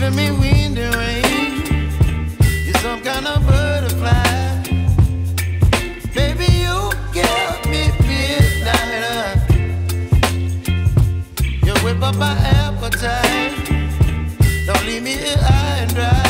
giving me wind and rain. You're some kind of butterfly. Baby, you get me midnight. You whip up my appetite. Don't leave me here high and dry.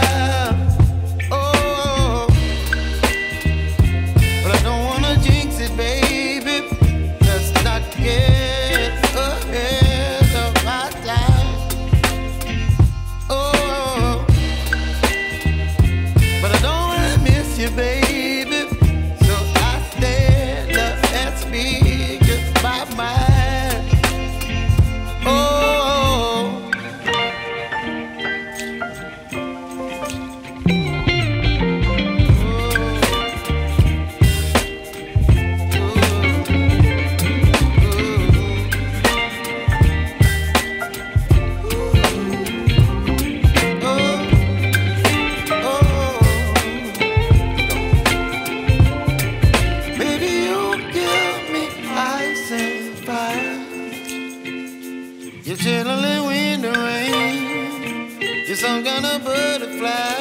Yes, I'm gonna butterfly.